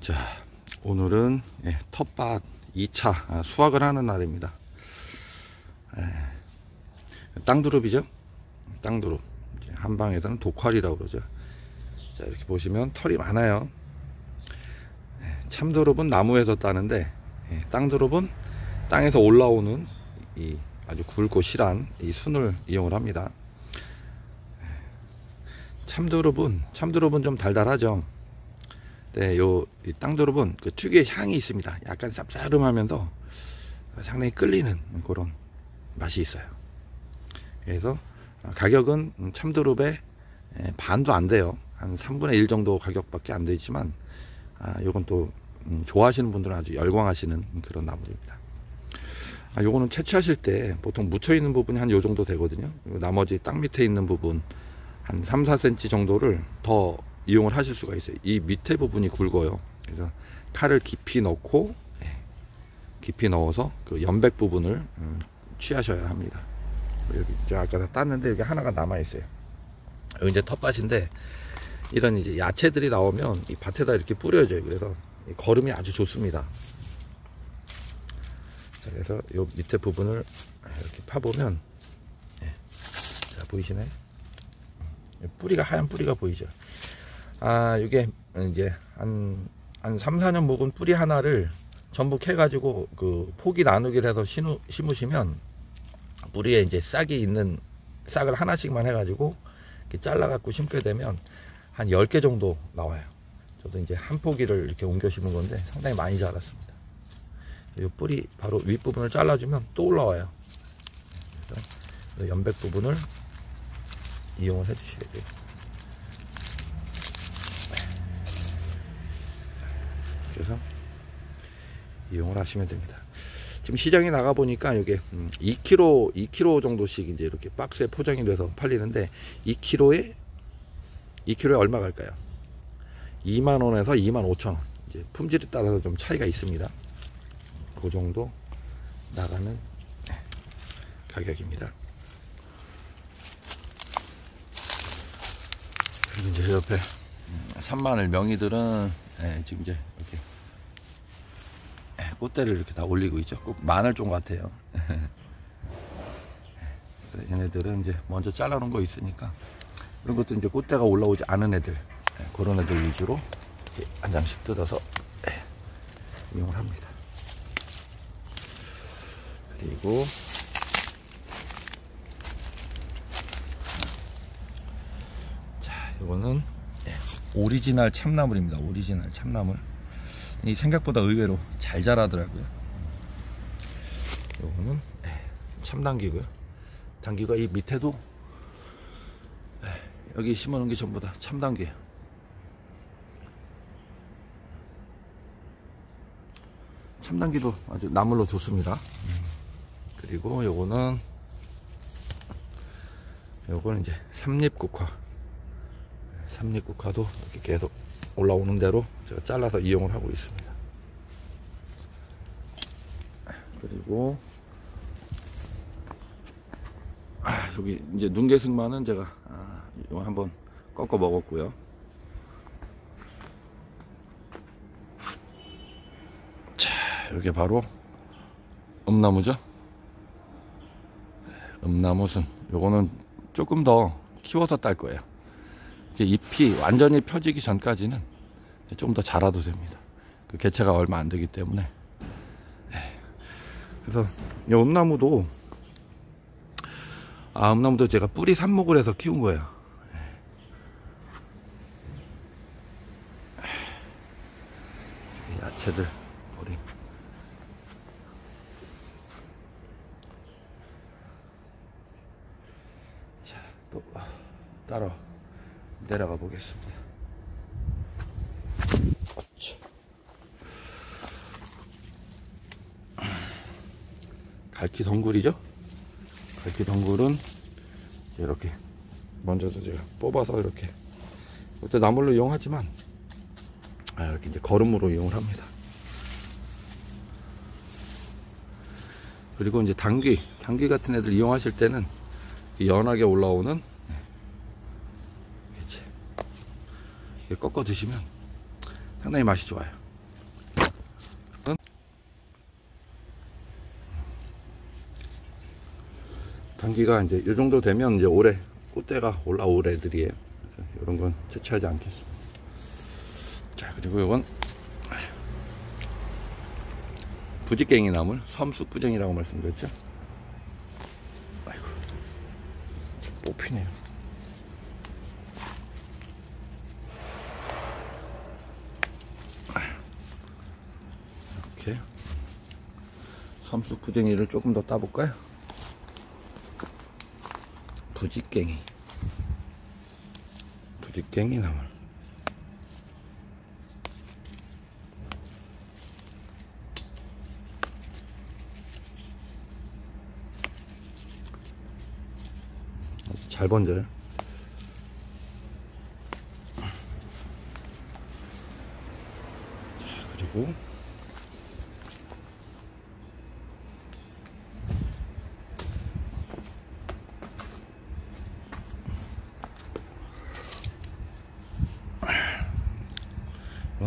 자, 오늘은 예, 텃밭 2차 아, 수확을 하는 날입니다. 예, 땅두릅이죠? 땅두릅. 한방에서는 독활이라고 그러죠. 자, 이렇게 보시면 털이 많아요. 예, 참두릅은 나무에서 따는데, 예, 땅두릅은 땅에서 올라오는 이 아주 굵고 실한 이 순을 이용을 합니다. 예, 참두릅은, 참두릅은 좀 달달하죠. 네, 요 땅두릅은 그 특유의 향이 있습니다. 약간 쌉싸름하면서 상당히 끌리는 그런 맛이 있어요. 그래서 가격은 참두릅의 반도 안 돼요. 한 3분의 1 정도 가격밖에 안 되지만 아, 요건 또 음, 좋아하시는 분들은 아주 열광하시는 그런 나무입니다. 아, 요거는 채취하실 때 보통 묻혀 있는 부분이 한 요 정도 되거든요. 나머지 땅 밑에 있는 부분 한 3, 4cm 정도를 더 이용을 하실 수가 있어요. 이 밑에 부분이 굵어요. 그래서 칼을 깊이 넣고 예, 깊이 넣어서 그 연백 부분을 음, 취하셔야 합니다. 여기 제가 아까 다 땄는데 여기 하나가 남아 있어요. 여기 이제 텃밭인데 이런 이제 야채들이 나오면 이 밭에다 이렇게 뿌려져요. 그래서 걸음이 아주 좋습니다. 자, 그래서 요 밑에 부분을 이렇게 파보면 예, 자 보이시나요? 음, 뿌리가 하얀 뿌리가 보이죠. 아 이게 이제 한, 한 3, 4년 묵은 뿌리 하나를 전부 캐가지고 그 포기 나누기를 해서 심으, 심으시면 뿌리에 이제 싹이 있는 싹을 하나씩만 해가지고 이렇게 잘라갖고 심게 되면 한 10개 정도 나와요. 저도 이제 한 포기를 이렇게 옮겨 심은 건데 상당히 많이 자랐습니다. 이 뿌리 바로 윗부분을 잘라주면 또 올라와요. 그래서 연백 부분을 이용을 해 주셔야 돼요. 그래서 이용을 하시면 됩니다. 지금 시장에 나가 보니까 이게 2kg, 2kg 정도씩 이제 이렇게 박스에 포장이 돼서 팔리는데 2kg에 2kg에 얼마 갈까요? 2만 원에서 2만 5천 원. 이제 품질에 따라서 좀 차이가 있습니다. 그 정도 나가는 가격입니다. 그리고 이제 옆에 산마늘 명이들은 예, 지금 이제 꽃대를 이렇게 다 올리고 있죠. 꼭 마늘 종 같아요. 예, 얘네들은 이제 먼저 잘라놓은 거 있으니까 그런 것도 이제 꽃대가 올라오지 않은 애들 예, 그런 애들 위주로 한 장씩 뜯어서 예, 이용을 합니다. 그리고 자 이거는 오리지널 참나물입니다. 오리지널 참나물. 이 생각보다 의외로 잘 자라더라고요. 요거는 참당귀고요. 당귀가 이 밑에도 여기 심어놓은 게 전부 다 참당귀예요. 참당귀도 아주 나물로 좋습니다. 그리고 요거는 요거는 이제 삼립국화 삼립국화도 이렇게 계속 올라오는 대로 제가 잘라서 이용을 하고 있습니다. 그리고 아, 여기 이제 눈개승만은 제가 아, 이거 한번 꺾어 먹었고요. 자, 여기 바로 음나무죠. 음나무순. 요거는 조금 더 키워서 딸 거예요. 잎이 완전히 펴지기 전까지는 좀 더 자라도 됩니다. 그 개체가 얼마 안 되기 때문에. 네. 그래서 이 음나무도 아 음나무도 제가 뿌리 삽목을 해서 키운 거예요. 네. 야채들 버림. 자, 또 따라. 내려가 보겠습니다. 갈치 덩굴이죠? 갈치 덩굴은 이렇게 먼저도 제가 뽑아서 이렇게 그때 나물로 이용하지만 아, 이렇게 이제 거름으로 이용을 합니다. 그리고 이제 당귀, 당귀 같은 애들 이용하실 때는 연하게 올라오는 꺾어 드시면 상당히 맛이 좋아요. 단기가 이제 이 정도 되면 이제 올해 꽃대가 올라올 애들이에요. 이런 건 채취하지 않겠습니다. 자 그리고 이건 부지깽이 나물 섬숙부쟁이라고 말씀드렸죠? 아이고 뽑히네요. 이렇게. 섬숙부쟁이를 조금 더 따볼까요? 부지깽이. 부지깽이 나물. 잘 번져요. 자 그리고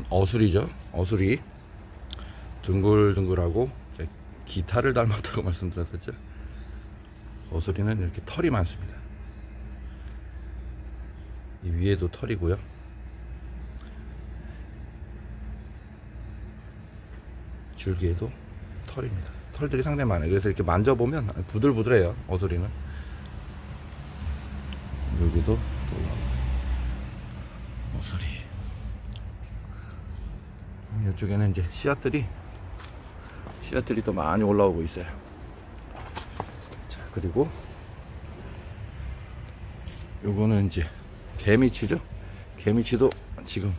어술이죠. 어술이 둥글둥글하고 기타를 닮았다고 말씀드렸었죠. 어술이는 이렇게 털이 많습니다. 이 위에도 털이고요. 줄기에도 털입니다. 털들이 상당히 많아요. 그래서 이렇게 만져보면 부들부들해요. 어술이는. 여기도 또 어술이. 이쪽에는 이제 씨앗들이 씨앗들이 더 많이 올라오고 있어요. 자 그리고 요거는 이제 개미치죠. 개미치도 지금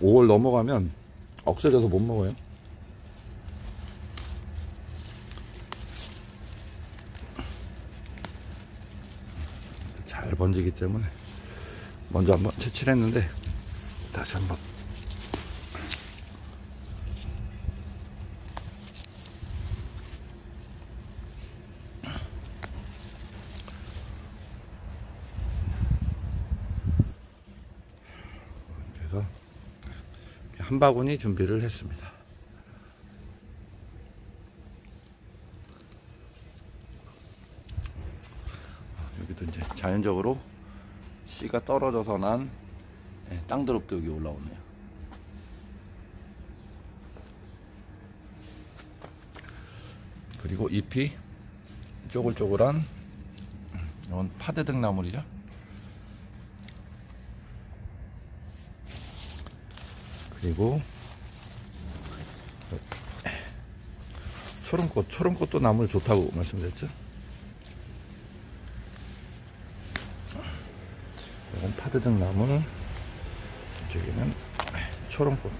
5월 넘어가면 억세져서 못 먹어요. 잘 번지기 때문에 먼저 한번 채취를 했는데 다시 한번 그래서 한 바구니 준비를 했습니다. 여기도 이제 자연적으로 씨가 떨어져서 난 예, 땅드롭도 여기 올라오네요. 그리고 잎이 쪼글쪼글한 음, 이건 파대등 나물이죠. 그리고 초롱꽃, 초롱꽃도 나물 좋다고 말씀드렸죠. 이건 파드등 나물, 이쪽에는 초롱꽃,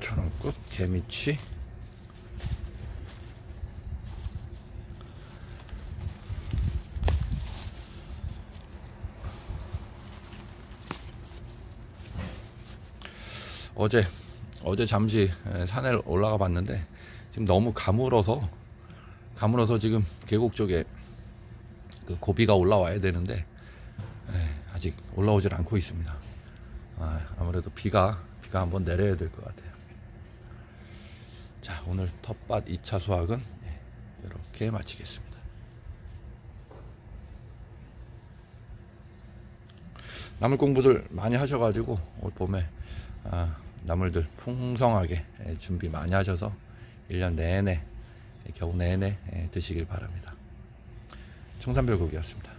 초롱꽃, 개미치, 어제 어제 잠시 에, 산에 올라가 봤는데 지금 너무 가물어서 가물어서 지금 계곡 쪽에 그 고비가 올라와야 되는데 에, 아직 올라오질 않고 있습니다. 아, 아무래도 비가 비가 한번 내려야 될 것 같아요. 자 오늘 텃밭 2차 수확은 예, 이렇게 마치겠습니다. 나물 공부들 많이 하셔가지고 올 봄에 아, 나물들 풍성하게 예, 준비 많이 하셔서 1년 내내 예, 겨우 내내 예, 드시길 바랍니다. 청산별곡이었습니다.